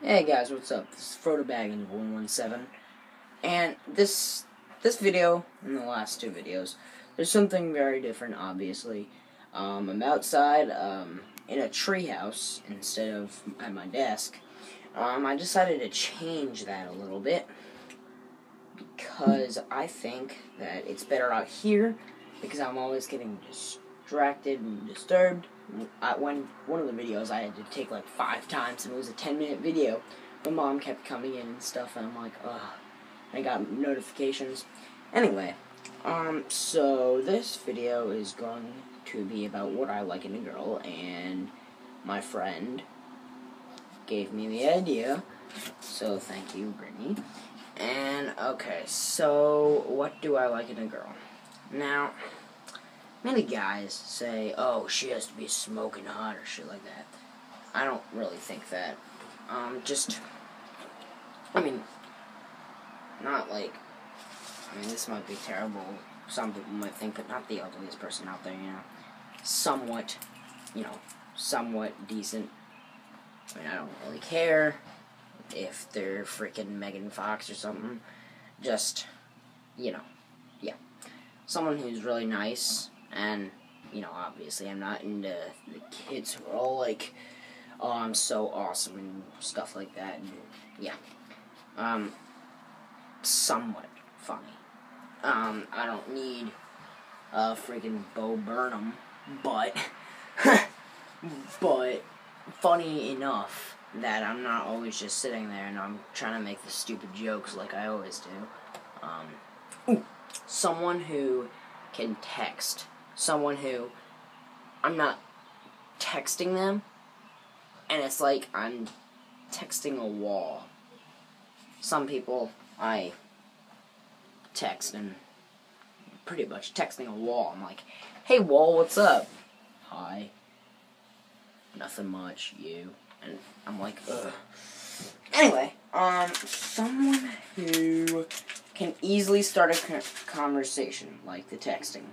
Hey guys, what's up? This is Frodo Baggins one one seven, and this this video and the last two videos, there's something very different. Obviously, um, I'm outside um, in a treehouse instead of at my desk. Um, I decided to change that a little bit because I think that it's better out here because I'm always getting and disturbed. I, when one of the videos I had to take like five times and it was a 10 minute video, my mom kept coming in and stuff and I'm like, ugh. I got notifications. Anyway, um, so this video is going to be about what I like in a girl and my friend gave me the idea. So thank you, Brittany. And okay, so what do I like in a girl? Now, many guys say, "Oh, she has to be smoking hot" or shit like that. I don't really think that. Um, just, I mean, not like. I mean, this might be terrible. Some people might think, but not the ugliest person out there. You know, somewhat, you know, somewhat decent. I mean, I don't really care if they're freaking Megan Fox or something. Just, you know, yeah. Someone who's really nice, and, you know, obviously I'm not into the kids who are all like, oh, I'm so awesome and stuff like that, and, yeah. Um, somewhat funny. Um, I don't need a freaking Bo Burnham, but, but, funny enough that I'm not always just sitting there and I'm trying to make the stupid jokes like I always do. Um, someone who can text. Someone who I'm not texting them, and it's like I'm texting a wall. Some people I text and pretty much texting a wall. I'm like, hey wall, what's up? Hi. Nothing much, you. And I'm like, ugh. Anyway, um, someone who can easily start a conversation, like the texting.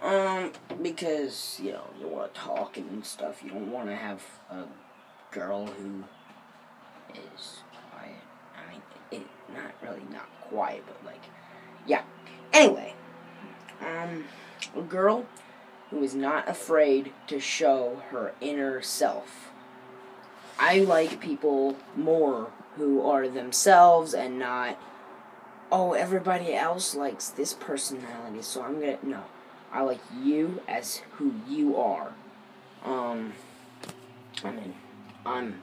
Um, because, you know, you want to talk and stuff. You don't want to have a girl who is quiet. I mean, it, not really not quiet, but like, yeah. Anyway, um, a girl who is not afraid to show her inner self. I like people more who are themselves and not, oh, everybody else likes this personality, so I'm gonna, no. I like you as who you are. Um, I mean, I'm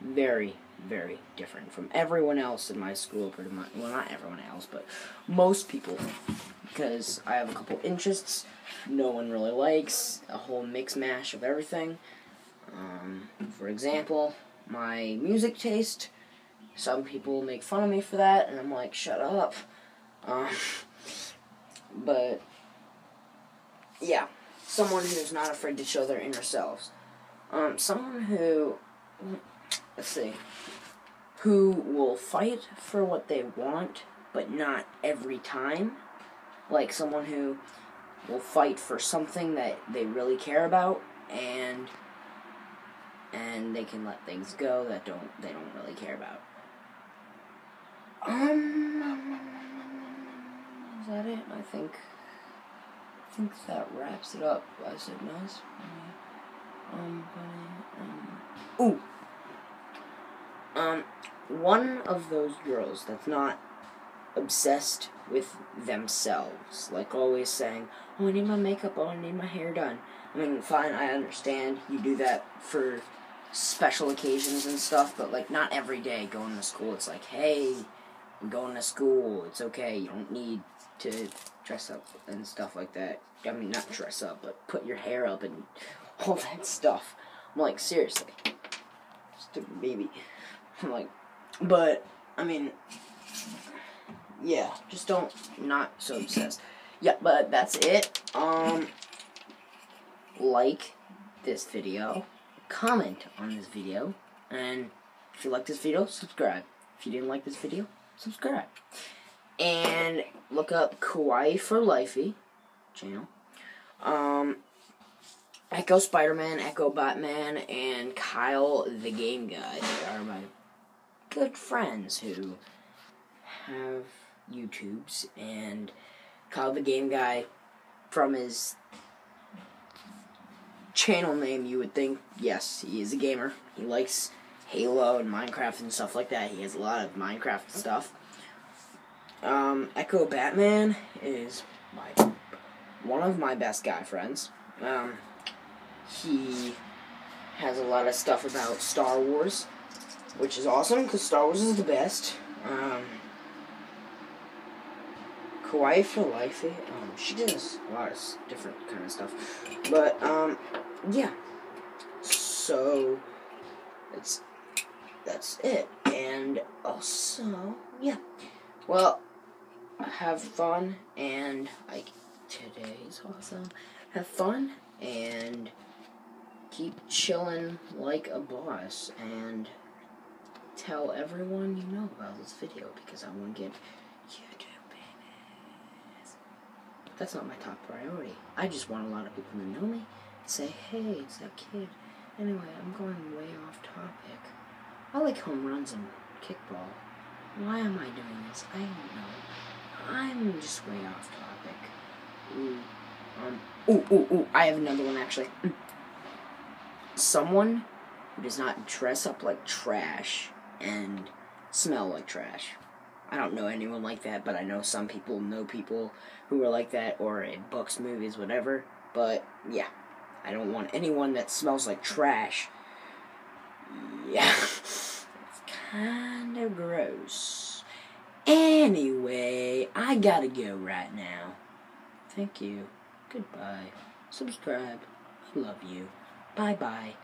very, very different from everyone else in my school, pretty much. Well, not everyone else, but most people. Because I have a couple interests no one really likes, a whole mix mash of everything. Um, for example, my music taste. Some people make fun of me for that, and I'm like, shut up. Um, but, yeah, someone who's not afraid to show their inner selves. Um, someone who, let's see, who will fight for what they want, but not every time. Like someone who will fight for something that they really care about, and and they can let things go that don't they don't really care about. Um, is that it? I think. Think that wraps it up. I said nice. Um, um, ooh. Um, one of those girls that's not obsessed with themselves, like always saying, "Oh, I need my makeup on. I need my hair done." I mean, fine, I understand you do that for special occasions and stuff, but like not every day going to school. It's like, hey, I'm going to school. It's okay. You don't need to dress up and stuff like that. I mean, not dress up, but put your hair up and all that stuff. I'm like, seriously, stupid baby. I'm like, but I mean, yeah, just don't not so obsessed. Yeah, but that's it. Um, like this video, comment on this video, and if you like this video, subscribe. If you didn't like this video, subscribe. And look up Kawaii for Lifey channel. Um, Echo Spider Man, Echo Batman, and Kyle the Game Guy. They are my good friends who have YouTubes. And Kyle the Game Guy, from his channel name, you would think, yes, he is a gamer. He likes Halo and Minecraft and stuff like that. He has a lot of Minecraft stuff. Um, Echo Batman is my one of my best guy friends. Um, he has a lot of stuff about Star Wars, which is awesome because Star Wars is the best. Um, Kawaii for Life, um, she does a lot of different kind of stuff. But, um, yeah. So, it's, that's it. And also, yeah. Well, have fun and like today's awesome. Have fun and keep chilling like a boss and tell everyone you know about this video because I want to get YouTube babies. That's not my top priority. I just want a lot of people to know me. Say, hey, it's that kid. Anyway, I'm going way off topic. I like home runs and kickball. Why am I doing this? I don't know. I'm just way off topic. Ooh. Um, ooh, ooh, ooh. I have another one actually. Someone who does not dress up like trash and smell like trash. I don't know anyone like that, but I know some people know people who are like that, or in books, movies, whatever. But yeah, I don't want anyone that smells like trash. Yeah, kind of gross. Anyway, I gotta go right now. Thank you. Goodbye. Subscribe. I love you. Bye bye.